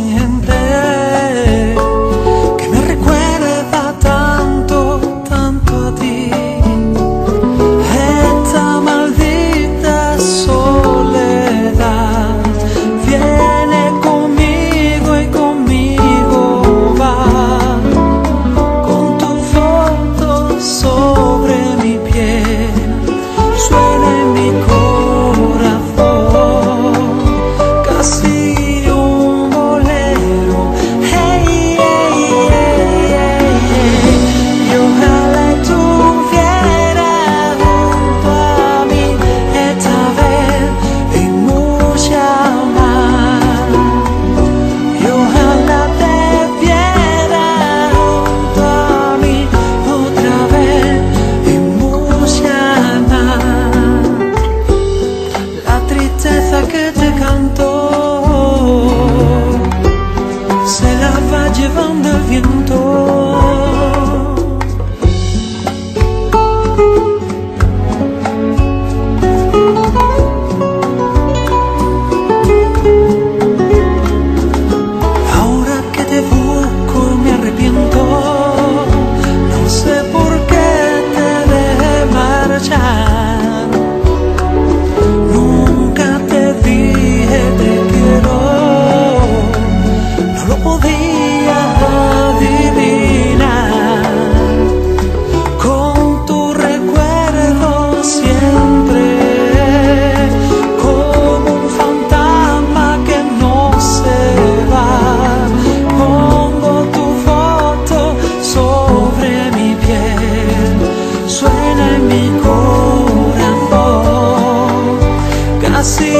mi gente. llevando el viento. así.